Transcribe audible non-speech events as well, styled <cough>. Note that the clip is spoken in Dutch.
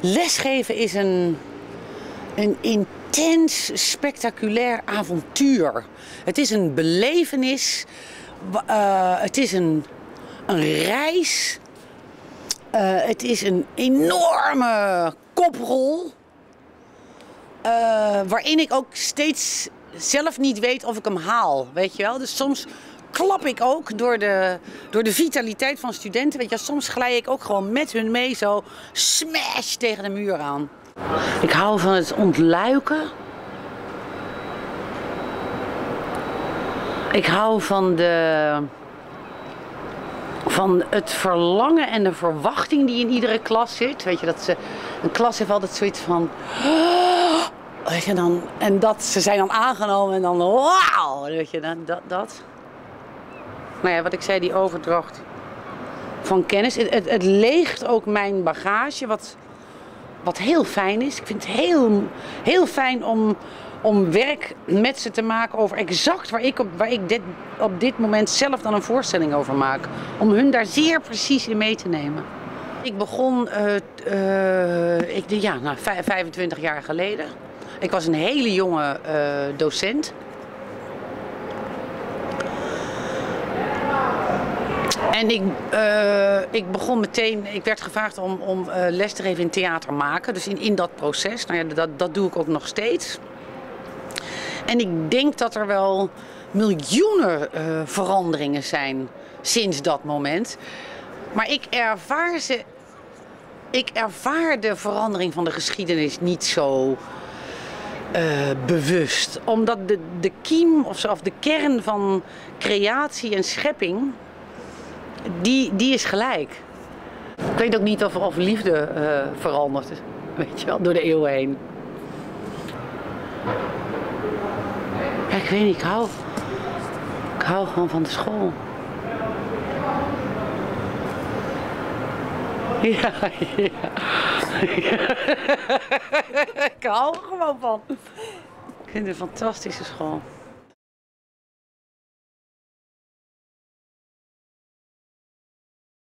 Lesgeven is een, een intens, spectaculair avontuur. Het is een belevenis. eh, het is een, een reis. Eh, het is een enorme koprol. eh, waarin ik ook steeds zelf niet weet of ik hem haal. Weet je wel? Dus soms klap ik ook door de, door de vitaliteit van studenten. Weet je, soms glij ik ook gewoon met hun mee zo smash tegen de muur aan. Ik hou van het ontluiken. Ik hou van de van het verlangen en de verwachting die in iedere klas zit. Weet je, dat ze, een klas heeft altijd zoiets van. Weet je, dan, en dat ze zijn dan aangenomen en dan wauw, weet je, dan, dat, dat. Nou ja, wat ik zei, die overdracht van kennis. Het, het, leegt ook mijn bagage, wat, wat heel fijn is. Ik vind het heel, heel fijn om, om werk met ze te maken over exact waar ik, op, waar ik dit, op dit moment zelf dan een voorstelling over maak. Om hun daar zeer precies in mee te nemen. Ik begon t- eh, ik, ja, nou, vij- 25 jaar geleden. Ik was een hele jonge eh, docent. En ik, eh, ik begon meteen, ik werd gevraagd om, om eh, les te geven in theater maken. Dus in, in dat proces, nou ja, dat, dat doe ik ook nog steeds. En ik denk dat er wel miljoenen eh, veranderingen zijn sinds dat moment. Maar ik ervaar ze. Ik ervaar de verandering van de geschiedenis niet zo bewust. Omdat de, de kiem of, zo, of de kern van creatie en schepping, die, die is gelijk. Ik weet ook niet of, of liefde eh, verandert, weet je wel, door de eeuwen heen. Ja, ik weet niet, ik hou, ik hou gewoon van de school. Ja, ja. <laughs> ik hou er gewoon van. Ik vind het een fantastische school.